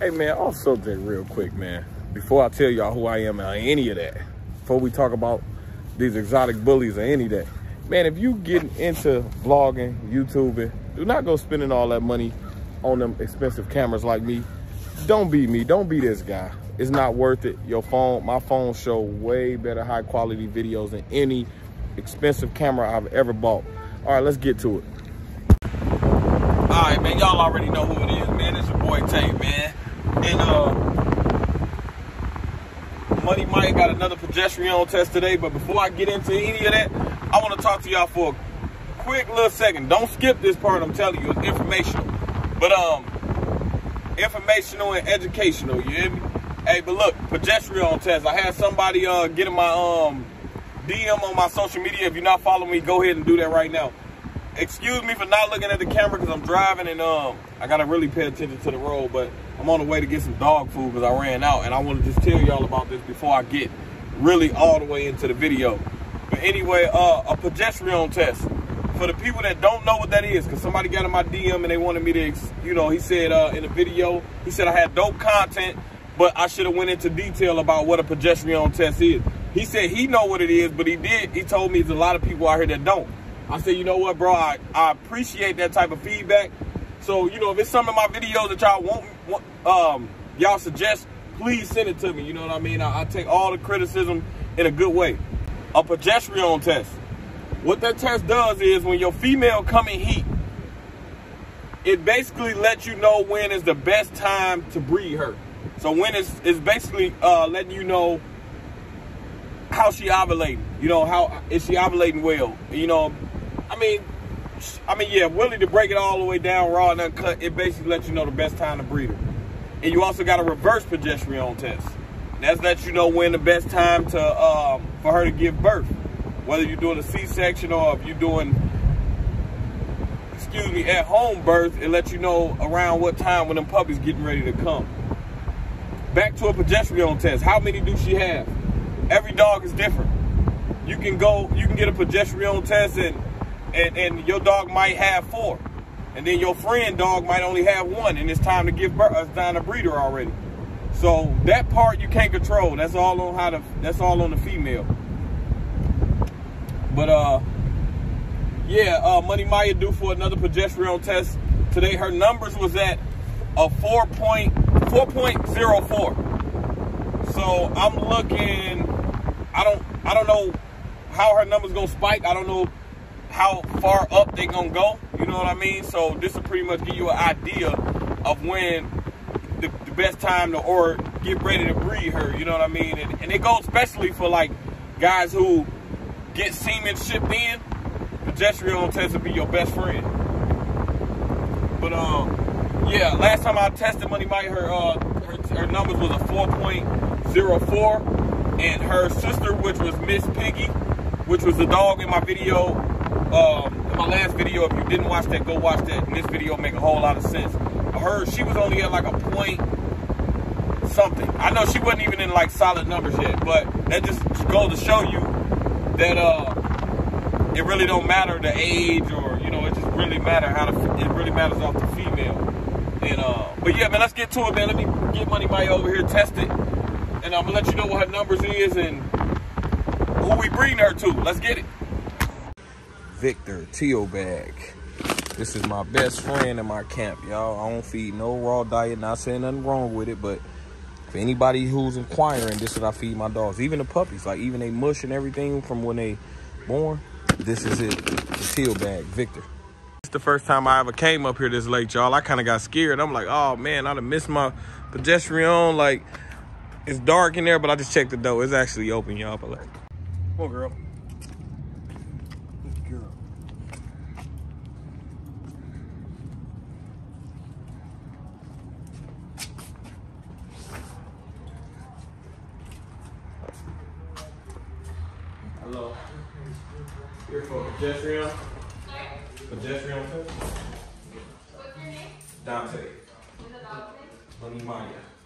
Hey man, off subject real quick, man. Before I tell y'all who I am or any of that, before we talk about these exotic bullies or any of that, man, if you get into vlogging, YouTubing, do not go spending all that money on them expensive cameras like me. Don't be me, don't be this guy. It's not worth it. Your phone, my phone show way better high quality videos than any expensive camera I've ever bought. All right, let's get to it. All right, man, y'all already know who it is, man. It's your boy Tate, man. And uh, Money Mike got another progesterone test today. But before I get into any of that, I want to talk to y'all for a quick little second. Don't skip this part. I'm telling you, it's informational. But um, informational and educational. You hear me? Hey, but look, progesterone test. I had somebody uh getting my um DM on my social media. If you're not following me, go ahead and do that right now excuse me for not looking at the camera because I'm driving and um I gotta really pay attention to the road. But I'm on the way to get some dog food because I ran out, and I want to just tell y'all about this before I get really all the way into the video. But anyway, uh, a progesterone test for the people that don't know what that is, because somebody got in my DM and they wanted me to, you know, he said uh, in the video, he said I had dope content, but I should have went into detail about what a progesterone test is. He said he know what it is, but he did. He told me there's a lot of people out here that don't. I said, you know what, bro? I, I appreciate that type of feedback. So, you know, if it's some of my videos that y'all want, want um, y'all suggest, please send it to me. You know what I mean? I, I take all the criticism in a good way. A progesterone test. What that test does is when your female come in heat, it basically lets you know when is the best time to breed her. So when it's, it's basically uh, letting you know how she ovulating. You know, how is she ovulating well? You know, I mean, I mean, yeah, willing to break it all the way down raw and uncut, it basically lets you know the best time to breed her. And you also got a reverse progesterone test. That lets you know when the best time to um, for her to give birth. Whether you're doing a C-section or if you're doing, excuse me, at home birth, it lets you know around what time when them puppies getting ready to come. Back to a progesterone test. How many do she have? Every dog is different. You can go, you can get a progesterone test and and, and your dog might have four. And then your friend dog might only have one, and it's time to give birth, it's time to breeder already. So that part you can't control. That's all on how to. That's all on the female. But uh, yeah, uh, Money Maya due for another progesterone test today. Her numbers was at a 4.4.04. So I'm looking. I don't. I don't know how her numbers gonna spike. I don't know how far up they gonna go. You know what I mean? So this will pretty much give you an idea of when the, the, best time to or get ready to breed her. You know what I mean? And, and it goes especially for like guys who get semen shipped in. Progesterone test will be your best friend. But um, yeah, last time I tested Money Mike, her uh, her, her numbers was a 4.04, and her sister, which was Miss Piggy, which was the dog in my video, um, in my last video, if you didn't watch that, go watch that. And this video make a whole lot of sense. I heard she was only at like a point something. I know she wasn't even in like solid numbers yet, but that just goes to show you that uh, it really don't matter the age or you know it just really matter how the it really matters off the female. And uh, but yeah, man, let's get to it, man. Let me get Money Mike over here, test it, and I'm gonna let you know what her numbers is and who we bring her to. Let's get it. Victor Teal Bag. This is my best friend in my camp, y'all. I don't feed no raw diet. Not saying nothing wrong with it, but for anybody who's inquiring, this is what I feed my dogs. Even the puppies, like even they mush and everything from when they born. This is it. The Teal Bag, Victor. It's the first time I ever came up here this late, y'all. I kind of got scared. I'm like, oh man, I'd have missed my pedestrian. Like, it's dark in there, but I just checked the door. It's actually open, y'all. But like, come on, girl. Here for pedestrian. Pedestrian. What's your name? Dante. Dante? Money Maya.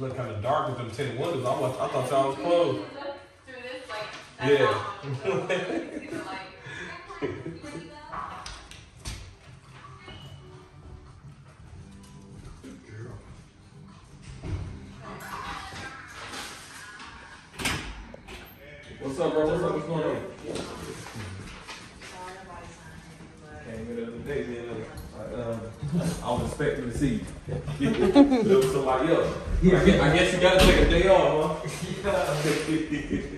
Look kind of dark with them tinted windows. I, was, I thought y'all was closed. Through this, like, that's Yeah. how long ago. These are like, What's up, bro? What's up? What's going on? Came here the other day, man. I, was expecting to see you. there was somebody else. I guess, I guess you gotta take a day off, huh?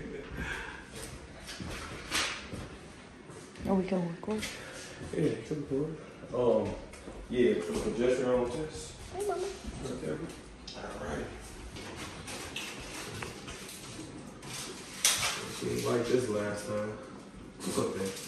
Oh, we can record. yeah, took a tour. Um, yeah, for the progesterone test. Hey, mama. Okay. All right. She didn't like this last time. What's up there?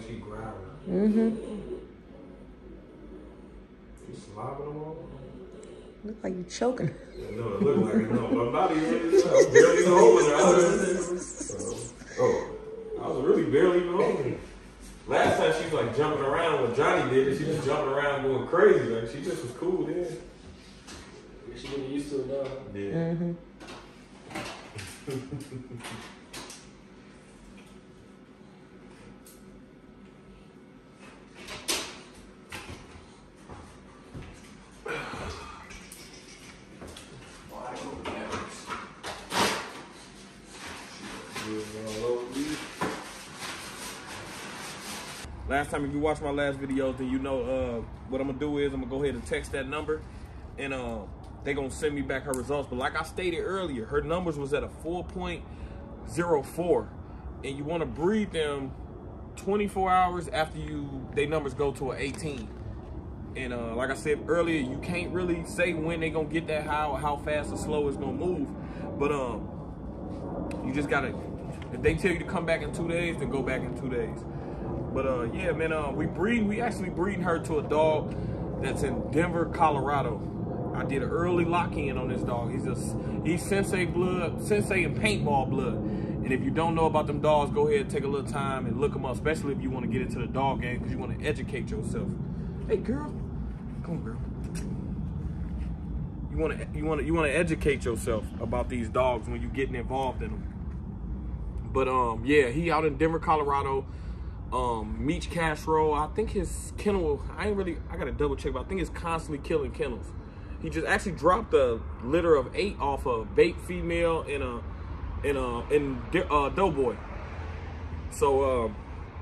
Like she growling. Mm-hmm. She slobbing them all. Look like you choking. No, it looked like it. No, but I'm not even. I'm barely even holding her. I was, oh, I was really barely even holding her. Last time she was like jumping around when Johnny did it. She was jumping around going crazy. Like she just was cool then. She getting used to it now. Yeah. Mm-hmm. Last time, if you watched my last videos, then you know uh, what I'm gonna do is I'm gonna go ahead and text that number, and uh, they gonna send me back her results. But like I stated earlier, her numbers was at a 4.04, and you want to breed them 24 hours after you they numbers go to an 18. And uh, like I said earlier, you can't really say when they gonna get that how how fast or slow it's gonna move, but um, you just gotta. If they tell you to come back in two days, then go back in two days. But uh, yeah, man, uh, we breed. We actually breeding her to a dog that's in Denver, Colorado. I did an early lock-in on this dog. He's just he's sensei blood, sensei and paintball blood. And if you don't know about them dogs, go ahead and take a little time and look them up, especially if you want to get into the dog game because you want to educate yourself. Hey, girl, come on, girl. You want to you want to you want to educate yourself about these dogs when you're getting involved in them. But um, yeah, he out in Denver, Colorado. Um, Meech Castro. I think his kennel. I ain't really. I gotta double check, but I think he's constantly killing kennels. He just actually dropped a litter of eight off a bait female in a in a in uh, Doughboy. So um,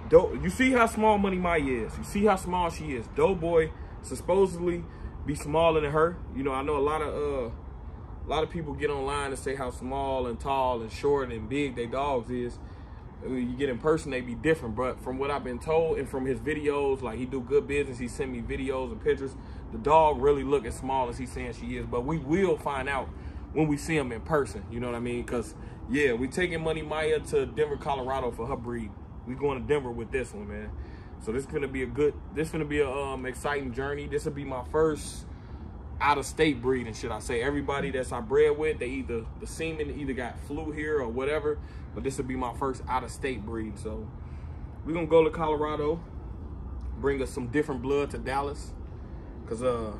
Do- you see how small Money Maya is. You see how small she is. Doughboy supposedly be smaller than her. You know, I know a lot of uh, a lot of people get online and say how small and tall and short and big their dogs is. You get in person, they be different. But from what I've been told and from his videos, like he do good business. He send me videos and pictures. The dog really look as small as he's saying she is. But we will find out when we see him in person. You know what I mean? Because yeah, we taking Money Maya to Denver, Colorado for her breed. We going to Denver with this one, man. So this gonna be a good. This gonna be a um exciting journey. This will be my first out of state breeding, should I say. Everybody that's I bred with, they either, the semen either got flu here or whatever, but this will be my first out of state breed. So we're gonna go to Colorado, bring us some different blood to Dallas. Cause uh,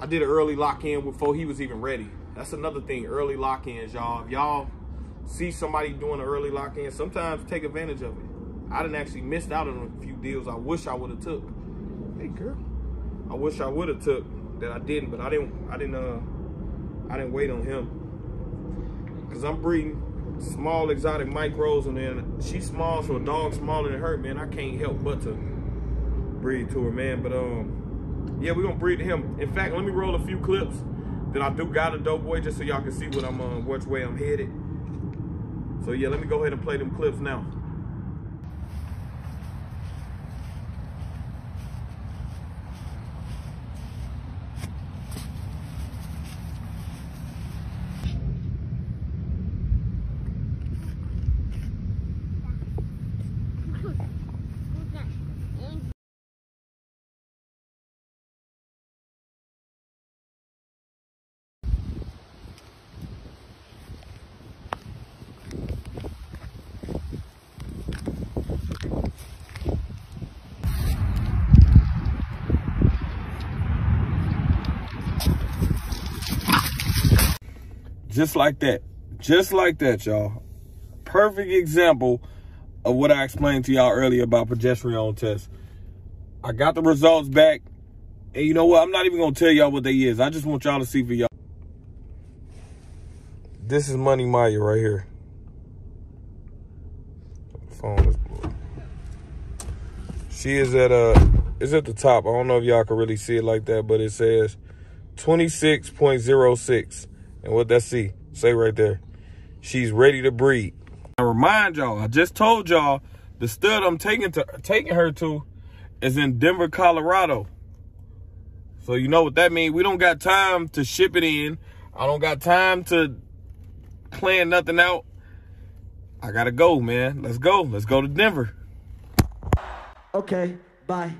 I did an early lock-in before he was even ready. That's another thing, early lock-ins, y'all. If y'all see somebody doing an early lock-in, sometimes take advantage of it. I didn't actually missed out on a few deals I wish I would have took. Hey girl. I wish I would have took that I didn't, but I didn't. I didn't. Uh, I didn't wait on him because I'm breeding small exotic micros, and then she's small, so a dog smaller than her, man. I can't help but to breed to her, man. But um, yeah, we're gonna breed to him. In fact, let me roll a few clips that I do got a Doughboy, just so y'all can see what I'm uh, which way I'm headed. So yeah, let me go ahead and play them clips now. Just like that. Just like that, y'all. Perfect example of what I explained to y'all earlier about progesterone tests. I got the results back. And you know what? I'm not even going to tell y'all what they is. I just want y'all to see for y'all. This is Money Maya right here. Phone is. She is at uh is at the top. I don't know if y'all can really see it like that, but it says 26.06. And what that see? Say right there. She's ready to breed. I remind y'all, I just told y'all the stud I'm taking to taking her to is in Denver, Colorado. So you know what that means. We don't got time to ship it in. I don't got time to plan nothing out. I gotta go, man. Let's go. Let's go to Denver. Okay, bye.